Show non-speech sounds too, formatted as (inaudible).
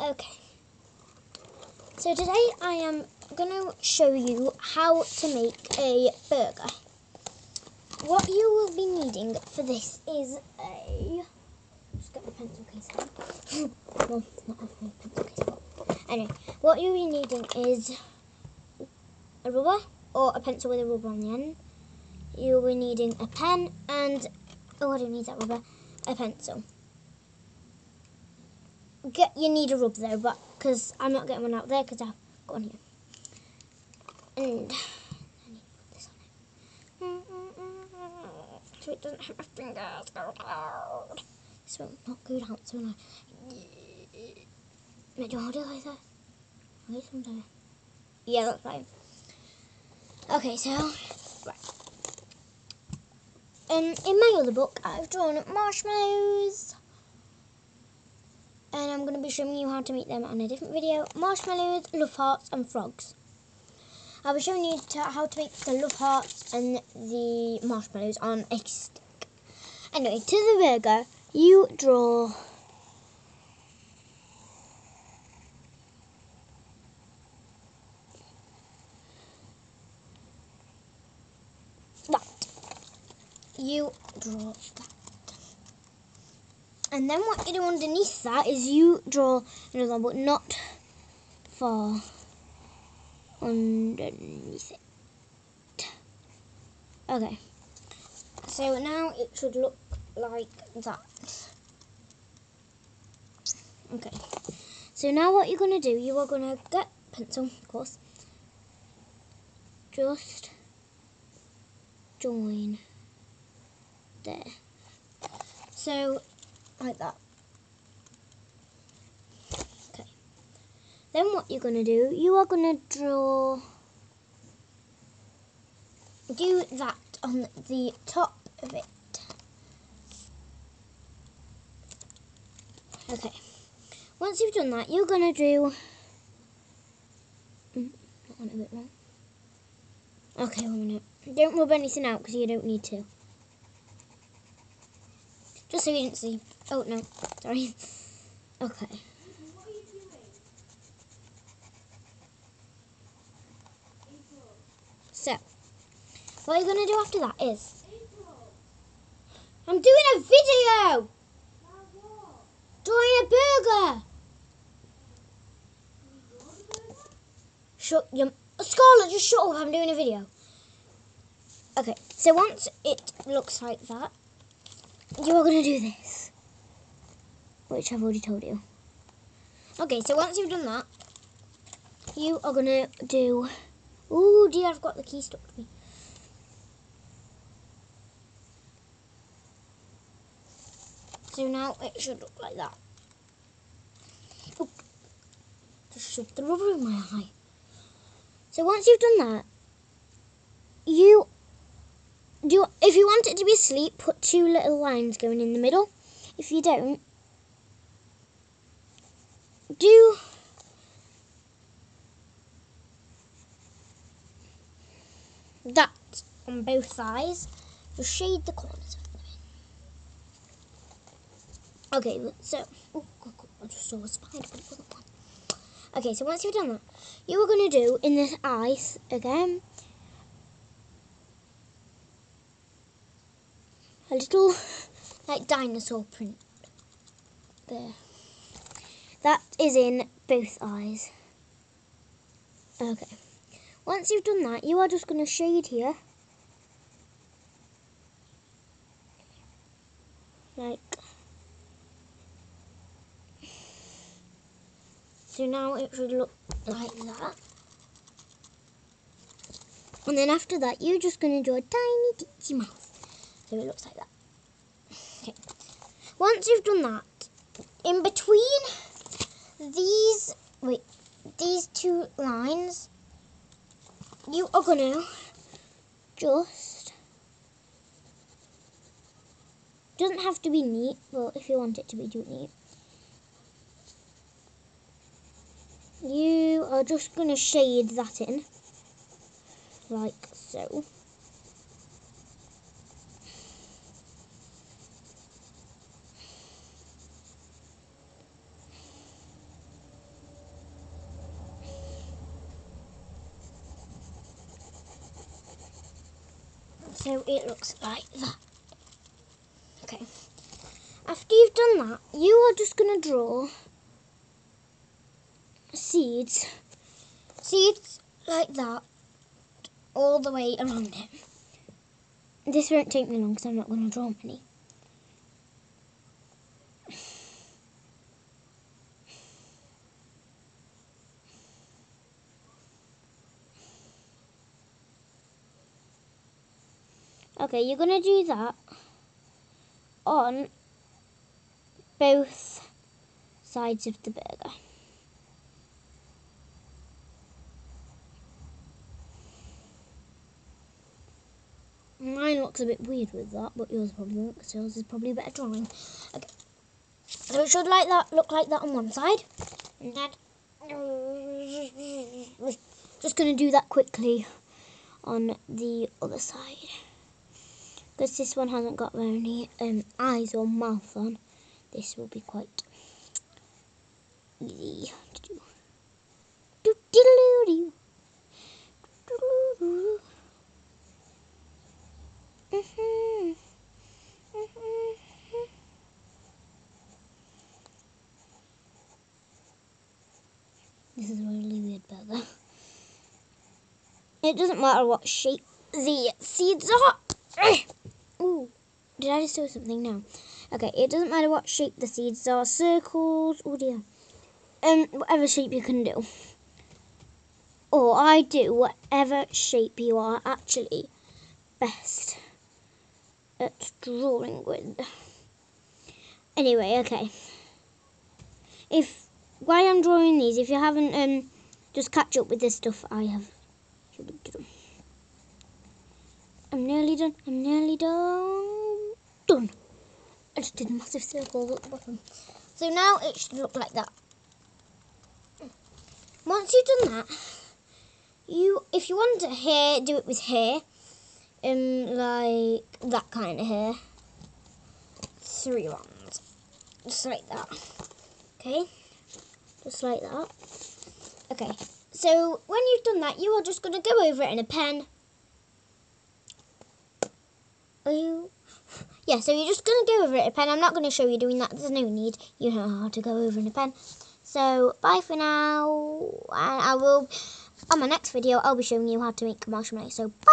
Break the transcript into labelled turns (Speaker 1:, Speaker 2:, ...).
Speaker 1: Okay. So today I am going to show you how to make a burger. What you will be needing for this is a... Just pencil case out. (laughs) well, not a pencil case. Anyway, what you'll be needing is a rubber or a pencil with a rubber on the end. You'll be needing a pen and... Oh, I don't need that rubber. A pencil. Get You need a rubber though, but because I'm not getting one out there because I've got one here. And. So it doesn't hurt my fingers. Down. This will not go down. So I. Do I hold it like that? Okay, sometimes. Yeah, that's fine. Okay, so. Right. Um, in my other book, I've drawn marshmallows. And I'm going to be showing you how to make them on a different video. Marshmallows, love hearts, and frogs. I'll be showing you to how to make the love hearts and the marshmallows on a stick. Anyway, to the burger, you draw that. You draw that. And then what you do underneath that is you draw another one, but not far underneath it. Okay. So now it should look like that. Okay. So now what you're going to do, you are going to get pencil, of course. Just join there. So, like that. Okay. Then what you're going to do, you are going to draw, do that on the top of it. Okay. Once you've done that, you're going to do, mm, a bit wrong. Okay, one minute. Don't rub anything out because you don't need to. Just so you didn't see. Oh, no. Sorry. Okay. So, what you're going to do after that is... I'm doing a video! Drawing a burger! Shut your... Scarlett, just shut up. I'm doing a video. Okay, so once it looks like that, you are going to do this. Which I've already told you. Okay, so once you've done that, you are going to do... Oh dear, I've got the key stuck to me. So now it should look like that. Oop. Just shoved the rubber in my eye. So once you've done that, you do if you want it to be asleep, put two little lines going in the middle. If you don't, do that on both sides. Just shade the corners. Okay, so oh, I just saw a spider. Okay, so once you've done that, you are going to do in the eyes again a little like dinosaur print there. That is in both eyes. Okay. Once you've done that, you are just going to shade here. Like. So now it should look like that. And then after that, you're just going to draw a tiny teensy mouth. So it looks like that. Okay. Once you've done that, in between these, wait, these two lines, you are going to just, doesn't have to be neat, but if you want it to be too neat, you are just going to shade that in, like so. So it looks like that. Okay. After you've done that, you are just going to draw seeds. Seeds like that all the way around it. This won't take me long because I'm not going to draw many. Okay, you're going to do that on both sides of the burger. Mine looks a bit weird with that, but yours probably won't because yours is probably a better drawing. Okay. So it should like that look like that on one side. And then just gonna do that quickly on the other side. Because this one hasn't got any um, eyes or mouth on, this will be quite easy to do. This is really weird burger. (laughs) It doesn't matter what shape the seeds are. Ooh, did I just do something now? Okay, it doesn't matter what shape the seeds are. Circles, oh dear. Um, whatever shape you can do. Or I do whatever shape you are actually best at drawing with. Anyway, okay. If while I'm drawing these, if you haven't um just catch up with the stuff I have. I'm nearly done. I'm nearly done. Done. I just did a massive circles at the bottom. So now it should look like that. Once you've done that, you if you want hair, do it with hair um, like that kind of hair. Three ones. Just like that. Okay? Just like that. Okay. So, when you've done that, you are just going to go over it in a pen. Are you... Yeah, so you're just going to go over it in a pen. I'm not going to show you doing that. There's no need. You know how to go over in a pen. So, bye for now. And I will... On my next video, I'll be showing you how to make marshmallow. So, bye.